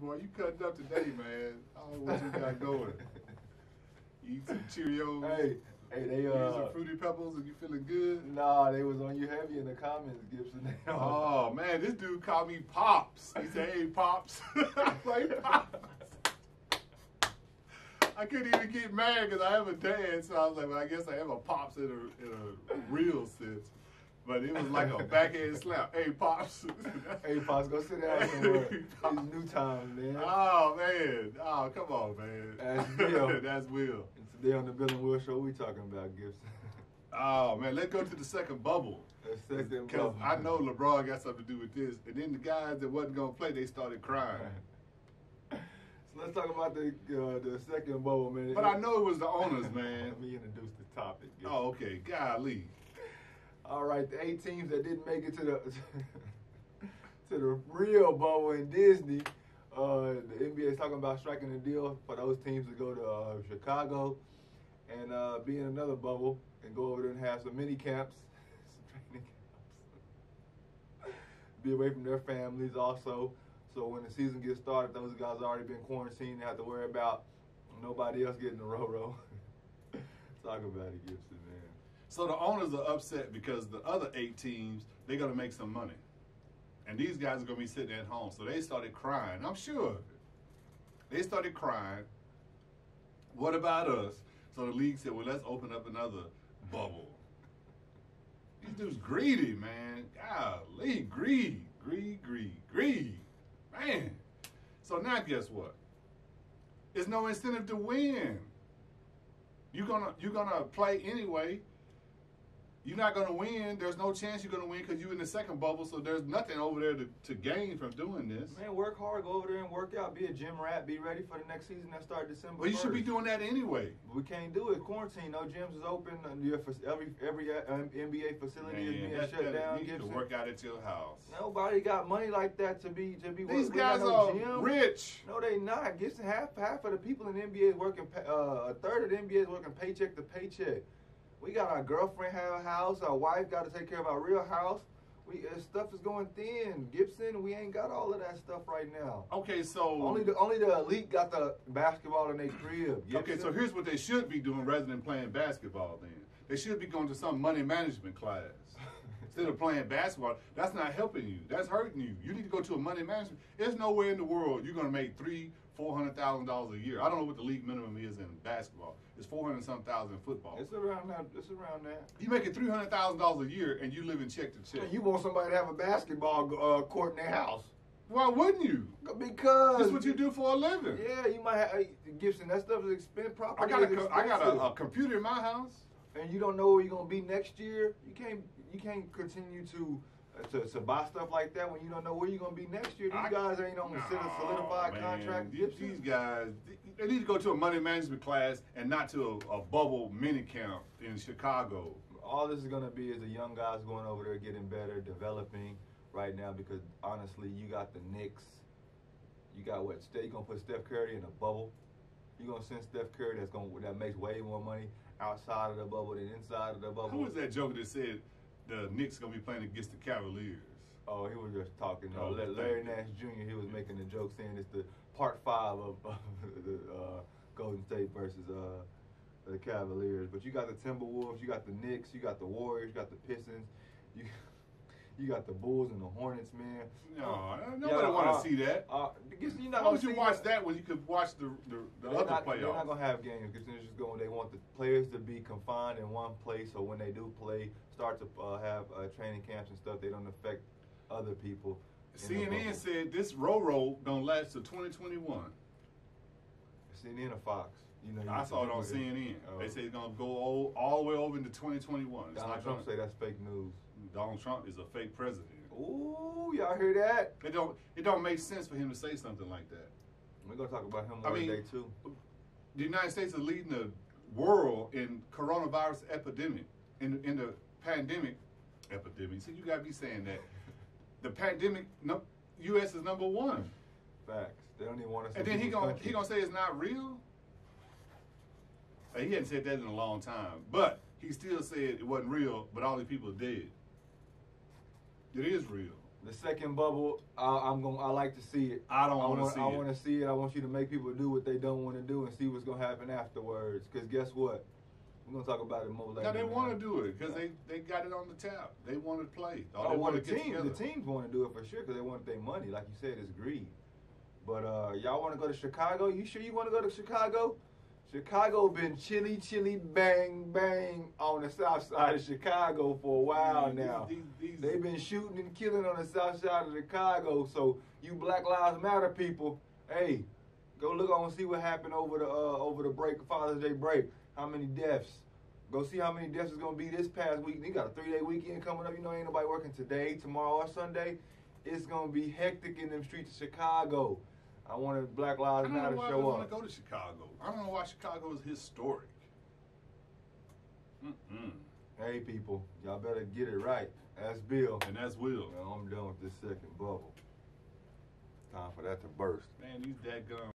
boy. You cutting up today, man. I don't know what you got going. You eat some Cheerios. Hey, hey, they you eat uh, some Fruity Pebbles and you feeling good? nah, they was on you heavy in the comments, Gibson. Oh man, this dude called me Pops. He said, "Hey, Pops." I'm like Pops. I couldn't even get mad because I have a dad, so I was like, "Well, I guess I have a Pops in a in a real sense." But it was like a backhand slap. Hey, Pops. hey, Pops, go sit down somewhere. It's new time, man. Oh man! Oh come on, man. That's Will. That's Will. And today on the Bill and Will Show, we talking about Gibson. Oh man, let's go to the second bubble. The second Because bubble. I know LeBron got something to do with this. And then the guys that wasn't gonna play, they started crying. So let's talk about the uh, the second bubble, man. But I know it was the owners, man. Let me introduce the topic. Oh, okay. Golly. All right, the eight teams that didn't make it to the to the real bubble in Disney. Uh, the NBA is talking about striking a deal for those teams to go to uh, Chicago and uh, be in another bubble and go over there and have some mini camps, some training camps. be away from their families also. So when the season gets started, those guys already been quarantined. They have to worry about nobody else getting the ro-ro. Talk about it, Gibson, man. So the owners are upset because the other eight teams, they're gonna make some money. And these guys are gonna be sitting at home. So they started crying. I'm sure of it. They started crying. What about us? So the league said, well, let's open up another bubble. These dudes greedy, man. Golly, greed, greed, greed, greed. Man. So now guess what? There's no incentive to win. You're gonna you're gonna play anyway. You're not gonna win. There's no chance you're gonna win because you're in the second bubble. So there's nothing over there to, to gain from doing this. Man, work hard, go over there and work out. Be a gym rat. Be ready for the next season that start December. Well, you should be doing that anyway. We can't do it. Quarantine. No gyms is open. fac- Every every uh, um, NBA facility is being that- shut that- down. You need to work out at your house. Nobody got money like that to be to be. These guys no are gym. rich. No, they not. Gibson half half of the people in the NBA is working. Uh, a third of the NBA is working paycheck to paycheck. We got our girlfriend have a house. Our wife got to take care of our real house. We uh, stuff is going thin. Gibson, we ain't got all of that stuff right now. Okay, so Only the only the elite got the basketball in their crib. Okay, so here's what they should be doing rather than playing basketball then. They should be going to some money management class. Instead of playing basketball, that's not helping you. That's hurting you. You need to go to a money management. There's nowhere in the world you're gonna make three, four hundred thousand dollars a year. I don't know what the league minimum is in basketball. It's four hundred some thousand in football. It's around that. It's around that. You making three hundred thousand dollars a year and you live in check to check. You want somebody to have a basketball uh, court in their house Why wouldn't you? because This is what you do for a living. Yeah, you might have hey, Gibson. That stuff is expensive. Property I got a co- I got a, a computer in my house. and you don't know where you're gonna be next year. You can't you can't continue to uh, to, to buy stuff like that when you don't know where you're gonna be next year. These I- guys ain't on a solidified man. contract. These, these guys, they need to go to a money management class and not to a, a bubble mini camp in Chicago. all this is gonna be is the young guys going over there getting better, developing right now. Because honestly, you got the Knicks. You got what? Stay you gonna put Steph Curry in a bubble. You gonna send Steph Curry that's gonna that makes way more money outside of the bubble than inside of the bubble. Who was that joker that said the Knicks gonna be playing against the Cavaliers? Oh, he was just talking. Oh, Uh, Larry. Nance Jr. He was making a joke saying it's the part five of, of the uh, Golden State versus uh, the Cavaliers. But you got the Timberwolves, you got the Knicks, you got the Warriors, you got the Pistons, you you got the Bulls and the Hornets, man. No, Yeah, nobody want uh, to see that. Uh, you're not Why would you watch that when you could watch the the, the other not, they're not gonna have games because they're just going. They want the players to be confined in one place, so when they do play, start to uh, have uh, training camps and stuff. They don't affect other people. CNN said this Roro gonna last to 2021. CNN or Fox. You know, you I saw it on CNN. Oh. They say it's gonna go all, all the way over into 2021. It's Donald not Trump gonna- say that's fake news. Donald Trump is a fake president. Ooh, y'all hear that? It don't it don't make sense for him to say something like that. We're gonna talk about him I mean- today too. The United States is leading the world in coronavirus epidemic, in in the pandemic epidemic. See, you gotta be saying that. The pandemic, no, U.S. is number one, Facts. They don't even want us. and then he gonna country. he gonna say it's not real. He hadn't said that in a long time, but he still said it wasn't real. But all these people are dead. It is real. The second bubble, I, I'm going. I like to see it. I don't want to see I it. want to see it. I want you to make people do what they don't want to do and see what's gonna happen afterwards. Cause guess what? We're gonna talk about it more later. Now they want to do it because they, they got it on the tap. They want to play. Or Oh, well, want the teams, the teams want to do it for sure because they want their money. Like you said, it's greed. But uh, y'all want to go to Chicago? You sure you want to go to Chicago? Chicago been chilly, chilly, bang, bang on the south side of Chicago for a while Man, now. these- these- They've been shooting and killing on the south side of Chicago. So you Black Lives Matter people, hey, go look on and see what happened over the uh, over the break, Father's Day break. How many deaths? Go see how many deaths is gonna be this past week. You got a three day weekend coming up. You know, ain't nobody working today, tomorrow, or Sunday. It's gonna be hectic in them streets of Chicago. I wanted Black Lives Matter to show up. I don't know why show want to go to Chicago. I don't know why Chicago is historic. Mm-mm. Hey people, y'all better get it right. That's Bill. And that's Will. Now, I'm done with this second bubble. Time for that to burst. Man, these dadgum